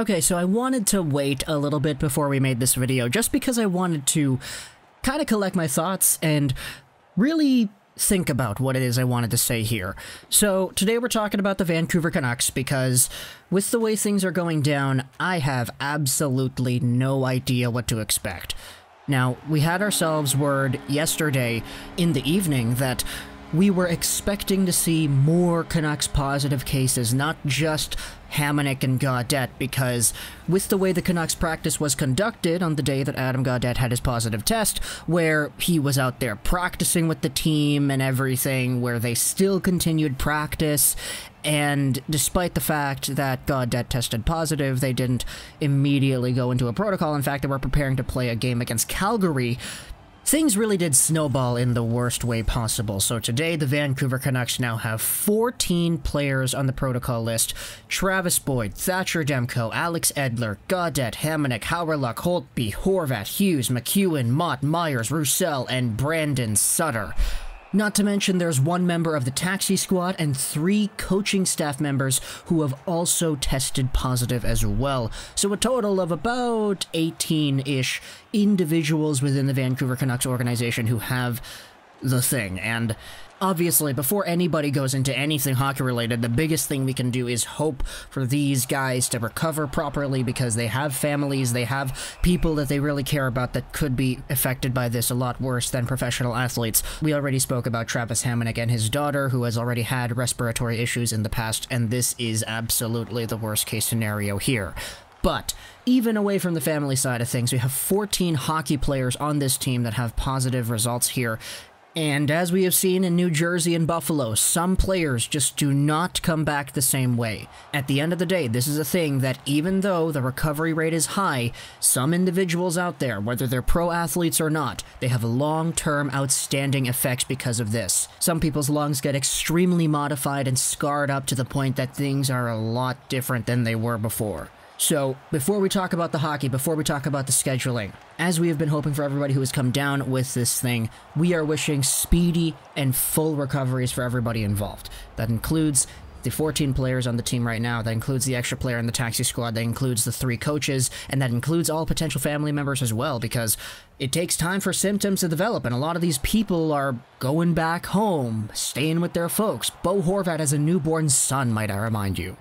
Okay, so I wanted to wait a little bit before we made this video just because I wanted to kind of collect my thoughts and really think about what it is I wanted to say here. So, today we're talking about the Vancouver Canucks because with the way things are going down, I have absolutely no idea what to expect. Now, we had ourselves word yesterday in the evening that we were expecting to see more Canucks positive cases, not just Hamonic and Gaudette, because with the way the Canucks practice was conducted on the day that Adam Gaudette had his positive test, where he was out there practicing with the team and everything, where they still continued practice, and despite the fact that Gaudette tested positive, they didn't immediately go into a protocol. In fact, they were preparing to play a game against Calgary Things really did snowball in the worst way possible, so today the Vancouver Canucks now have 14 players on the protocol list. Travis Boyd, Thatcher Demko, Alex Edler, Gaudette, Hamonic, Hawryluk, Holtby, Horvat, Hughes, MacEwen, Motte, Myers, Roussel, and Brandon Sutter. Not to mention, there's one member of the taxi squad and three coaching staff members who have also tested positive as well. So, a total of about 18 ish individuals within the Vancouver Canucks organization who have the thing. And obviously, before anybody goes into anything hockey related, the biggest thing we can do is hope for these guys to recover properly because they have families, they have people that they really care about that could be affected by this a lot worse than professional athletes. We already spoke about Travis Hamonic and his daughter, who has already had respiratory issues in the past, and this is absolutely the worst case scenario here. But even away from the family side of things, we have 14 hockey players on this team that have positive results here, and as we have seen in New Jersey and Buffalo, some players just do not come back the same way. At the end of the day, this is a thing that even though the recovery rate is high, some individuals out there, whether they're pro athletes or not, they have long term outstanding effects because of this. Some people's lungs get extremely modified and scarred up to the point that things are a lot different than they were before. So, before we talk about the hockey, before we talk about the scheduling, as we have been hoping for everybody who has come down with this thing, we are wishing speedy and full recoveries for everybody involved. That includes the 14 players on the team right now, that includes the extra player in the taxi squad, that includes the three coaches, and that includes all potential family members as well, because it takes time for symptoms to develop, and a lot of these people are going back home, staying with their folks. Bo Horvat has a newborn son, might I remind you.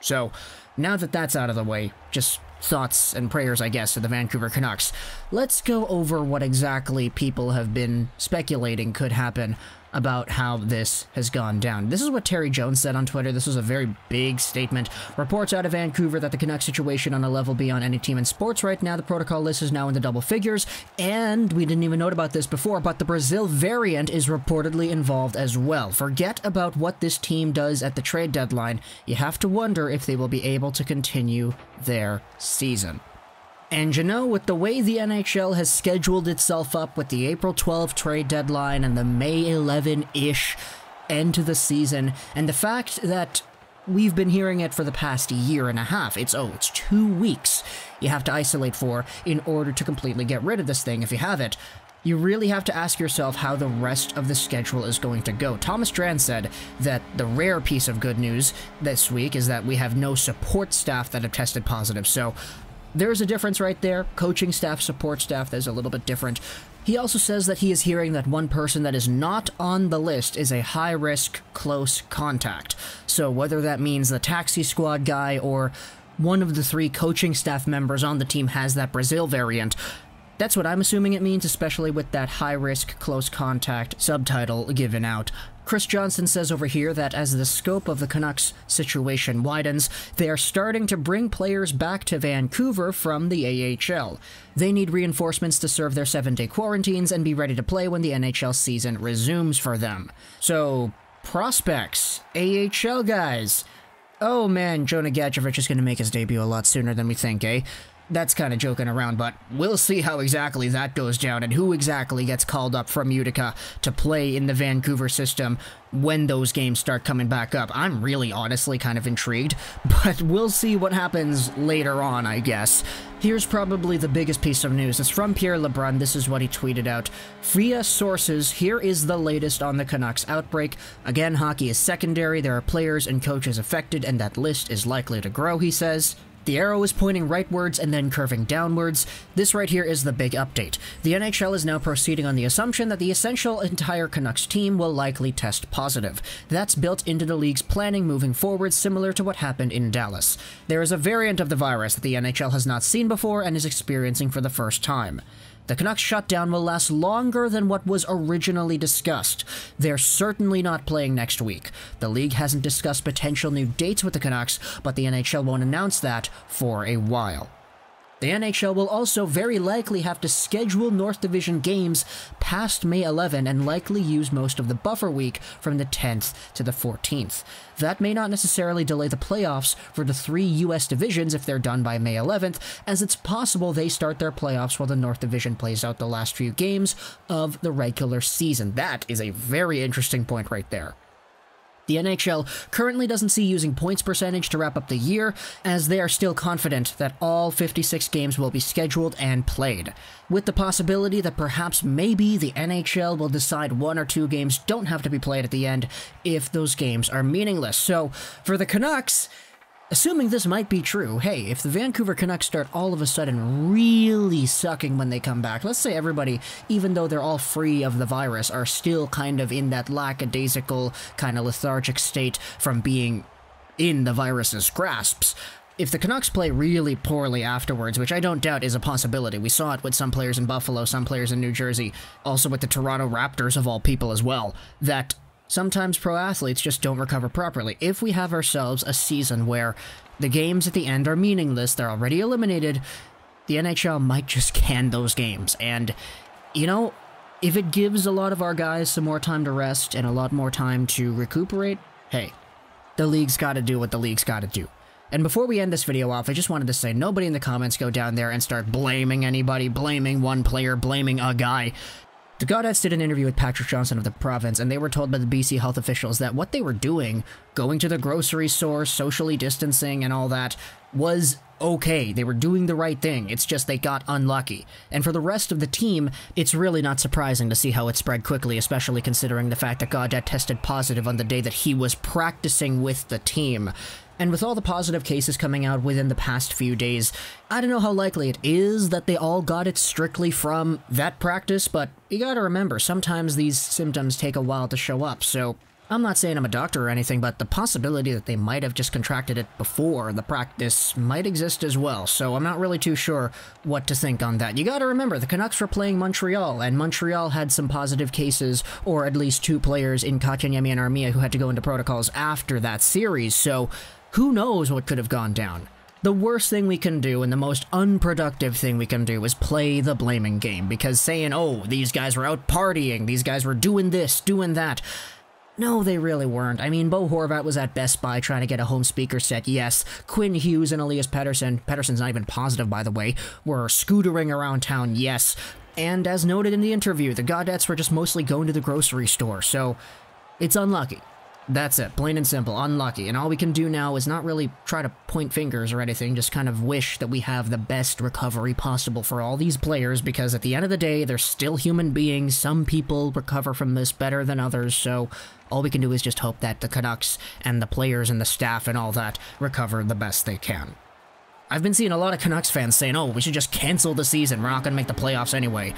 So, now that that's out of the way, just thoughts and prayers, I guess, to the Vancouver Canucks, let's go over what exactly people have been speculating could happen about how this has gone down. This is what Terry Jones said on Twitter. This was a very big statement. Reports out of Vancouver that the Canucks situation on a level beyond any team in sports right now. The protocol list is now in the double figures, and we didn't even know about this before, but the Brazil variant is reportedly involved as well. Forget about what this team does at the trade deadline. You have to wonder if they will be able to continue their season. And you know, with the way the NHL has scheduled itself up with the April 12 trade deadline and the May 11 ish end to the season, and the fact that we've been hearing it for the past year and a half, it's oh, it's two weeks you have to isolate for in order to completely get rid of this thing if you have it. You really have to ask yourself how the rest of the schedule is going to go. Thomas Drance said that the rare piece of good news this week is that we have no support staff that have tested positive. So there's a difference right there. Coaching staff, support staff, there's a little bit different. He also says that he is hearing that one person that is not on the list is a high risk close contact. So whether that means the taxi squad guy or one of the three coaching staff members on the team has that Brazil variant, that's what I'm assuming it means, especially with that high risk close contact subtitle given out. Chris Johnston says over here that as the scope of the Canucks situation widens, they are starting to bring players back to Vancouver from the AHL. They need reinforcements to serve their seven day quarantines and be ready to play when the NHL season resumes for them. So, prospects, AHL guys. Oh man, Jonah Gadjovich is going to make his debut a lot sooner than we think, eh? That's kind of joking around, but we'll see how exactly that goes down and who exactly gets called up from Utica to play in the Vancouver system when those games start coming back up. I'm really honestly kind of intrigued, but we'll see what happens later on, I guess. Here's probably the biggest piece of news. It's from Pierre LeBrun. This is what he tweeted out. Via sources, here is the latest on the Canucks outbreak. Again, hockey is secondary. There are players and coaches affected, and that list is likely to grow, he says. The arrow is pointing rightwards and then curving downwards. This right here is the big update. The NHL is now proceeding on the assumption that the essential entire Canucks team will likely test positive. That's built into the league's planning moving forward, similar to what happened in Dallas. There is a variant of the virus that the NHL has not seen before and is experiencing for the first time. The Canucks shutdown will last longer than what was originally discussed. They're certainly not playing next week. The league hasn't discussed potential new dates with the Canucks, but the NHL won't announce that for a while. The NHL will also very likely have to schedule North Division games past May 11 and likely use most of the buffer week from the 10th to the 14th. That may not necessarily delay the playoffs for the three US divisions if they're done by May 11th, as it's possible they start their playoffs while the North Division plays out the last few games of the regular season. That is a very interesting point right there. The NHL currently doesn't see using points percentage to wrap up the year, as they are still confident that all 56 games will be scheduled and played, with the possibility that perhaps maybe the NHL will decide one or two games don't have to be played at the end if those games are meaningless. So, for the Canucks, Assuming this might be true, hey, if the Vancouver Canucks start all of a sudden really sucking when they come back, let's say everybody, even though they're all free of the virus, are still kind of in that lackadaisical, kind of lethargic state from being in the virus's grasps. If the Canucks play really poorly afterwards, which I don't doubt is a possibility, we saw it with some players in Buffalo, some players in New Jersey, also with the Toronto Raptors of all people as well, that Sometimes pro athletes just don't recover properly. If we have ourselves a season where the games at the end are meaningless, they're already eliminated, the NHL might just can those games. And, you know, if it gives a lot of our guys some more time to rest and a lot more time to recuperate, hey, the league's got to do what the league's got to do. And before we end this video off, I just wanted to say nobody in the comments go down there and start blaming anybody, blaming one player, blaming a guy. The Gaudettes did an interview with Patrick Johnston of the province, and they were told by the BC health officials that what they were doing, going to the grocery store, socially distancing, and all that, was okay. They were doing the right thing. It's just they got unlucky. And for the rest of the team, it's really not surprising to see how it spread quickly, especially considering the fact that Gaudette tested positive on the day that he was practicing with the team. And with all the positive cases coming out within the past few days, I don't know how likely it is that they all got it strictly from that practice, but you gotta remember, sometimes these symptoms take a while to show up, so I'm not saying I'm a doctor or anything, but the possibility that they might have just contracted it before the practice might exist as well, so I'm not really too sure what to think on that. You gotta remember, the Canucks were playing Montreal, and Montreal had some positive cases, or at least two players in Kotkaniemi and Armia who had to go into protocols after that series, so who knows what could have gone down? The worst thing we can do and the most unproductive thing we can do is play the blaming game because saying, oh, these guys were out partying, these guys were doing this, doing that. No, they really weren't. I mean, Bo Horvat was at Best Buy trying to get a home speaker set, yes. Quinn Hughes and Elias Pettersson, Pettersson's not even positive, by the way, were scootering around town, yes. And as noted in the interview, the Gaudettes were just mostly going to the grocery store, so it's unlucky. That's it, plain and simple, unlucky. And all we can do now is not really try to point fingers or anything, just kind of wish that we have the best recovery possible for all these players, because at the end of the day, they're still human beings. Some people recover from this better than others, so all we can do is just hope that the Canucks and the players and the staff and all that recover the best they can. I've been seeing a lot of Canucks fans saying, oh, we should just cancel the season, we're not going to make the playoffs anyway.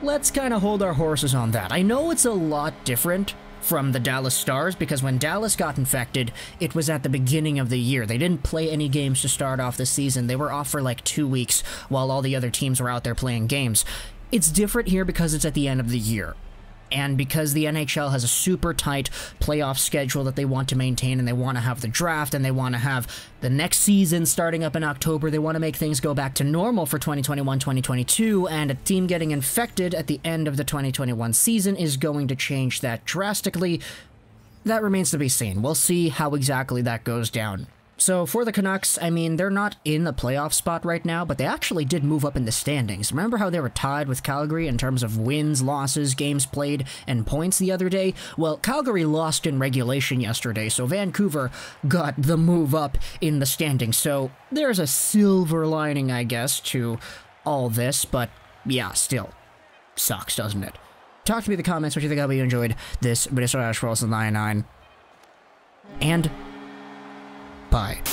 Let's kind of hold our horses on that. I know it's a lot different from the Dallas Stars because when Dallas got infected, it was at the beginning of the year. They didn't play any games to start off the season. They were off for like two weeks while all the other teams were out there playing games. It's different here because it's at the end of the year and because the NHL has a super tight playoff schedule that they want to maintain and they want to have the draft and they want to have the next season starting up in October, they want to make things go back to normal for 2021 2022, and a team getting infected at the end of the 2021 season is going to change that drastically. That remains to be seen. We'll see how exactly that goes down. So for the Canucks, I mean, they're not in the playoff spot right now, but they actually did move up in the standings. Remember how they were tied with Calgary in terms of wins, losses, games played, and points the other day? Well, Calgary lost in regulation yesterday, so Vancouver got the move up in the standings. So there's a silver lining, I guess, to all this, but yeah, still sucks, doesn't it? Talk to me in the comments what you think. I hope you enjoyed this video. Ash Rolls 99. And Bye.